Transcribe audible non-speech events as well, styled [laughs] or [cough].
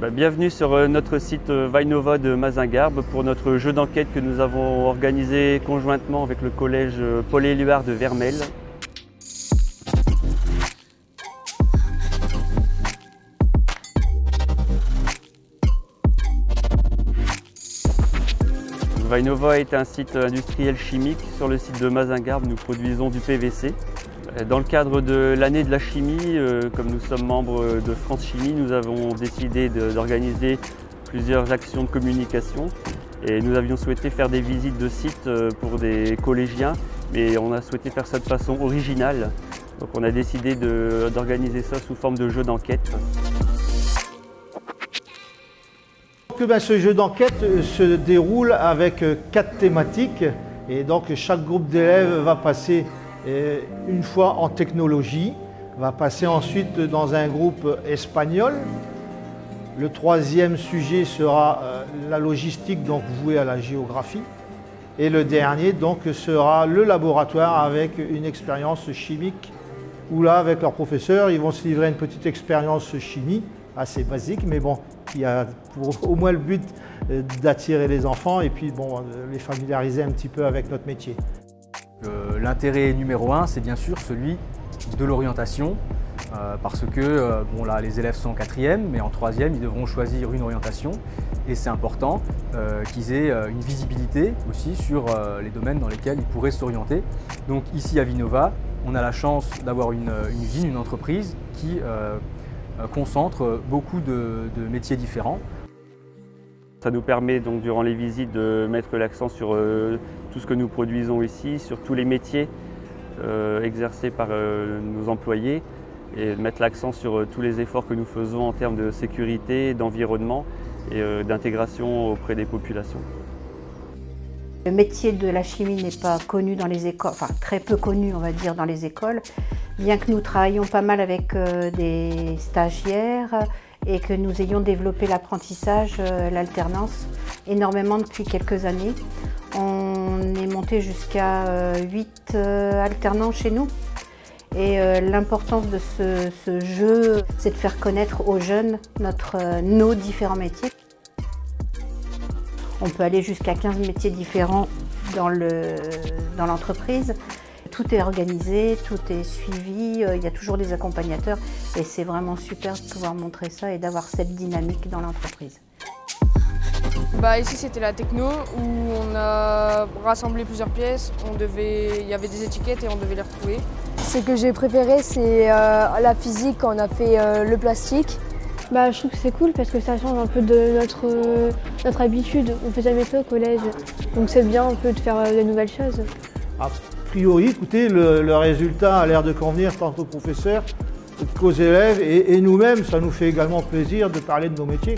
Bah, bienvenue sur euh, notre site euh, Vainova de Mazingarbe pour notre jeu d'enquête que nous avons organisé conjointement avec le collège euh, Paul Éluard de Vermel. Vainova est un site industriel chimique. Sur le site de Mazingarbe, nous produisons du PVC. Dans le cadre de l'année de la chimie, euh, comme nous sommes membres de France Chimie, nous avons décidé d'organiser plusieurs actions de communication et nous avions souhaité faire des visites de sites euh, pour des collégiens, mais on a souhaité faire ça de façon originale. Donc on a décidé d'organiser ça sous forme de jeu d'enquête. Ben, ce jeu d'enquête euh, se déroule avec quatre thématiques et donc chaque groupe d'élèves va passer une fois en technologie, va passer ensuite dans un groupe espagnol. Le troisième sujet sera euh, la logistique, donc vouée à la géographie. Et le dernier donc sera le laboratoire avec une expérience chimique où là, avec leur professeur, ils vont se livrer une petite expérience chimie assez basique, mais bon, qui a pour [laughs] au moins le but euh, d'attirer les enfants et puis bon, les familiariser un petit peu avec notre métier. Euh, l'intérêt numéro un, c'est bien sûr celui de l'orientation, euh, parce que euh, bon, là, les élèves sont en quatrième, mais en troisième, ils devront choisir une orientation, et c'est important qu'ils aient une visibilité aussi sur les domaines dans lesquels ils pourraient s'orienter. Donc ici à Vinova, on a la chance d'avoir une, usine, une entreprise qui concentre beaucoup de métiers différents. Ça nous permet donc durant les visites de mettre l'accent sur euh, tout ce que nous produisons ici, sur tous les métiers euh, exercés par euh, nos employés et mettre l'accent sur tous les efforts que nous faisons en termes de sécurité, d'environnement et d'intégration auprès des populations. Le métier de la chimie n'est pas connu dans les écoles, enfin très peu connu on va dire dans les écoles, bien que nous travaillions pas mal avec des stagiaires et que nous ayons développé l'apprentissage, euh, l'alternance énormément depuis quelques années. On est monté jusqu'à 8 euh, euh, alternants chez nous. Et l'importance de ce, jeu, c'est de faire connaître aux jeunes notre, nos différents métiers. On peut aller jusqu'à 15 métiers différents dans l'entreprise. Dans tout est organisé, tout est suivi, euh, il y a toujours des accompagnateurs et c'est vraiment super de pouvoir montrer ça et d'avoir cette dynamique dans l'entreprise. Bah ici c'était la techno où on a rassemblé plusieurs pièces, on devait, il y avait des étiquettes et on devait les retrouver. Ce que j'ai préféré c'est euh, la physique quand on a fait euh, le plastique. Bah, je trouve que c'est cool parce que ça change un peu de notre, notre habitude. On fait jamais ça au collège, donc c'est bien un peu de faire de nouvelles choses. A priori, écoutez, le, résultat a l'air de convenir tant aux professeurs qu'aux élèves et nous-mêmes, ça nous fait également plaisir de parler de nos métiers.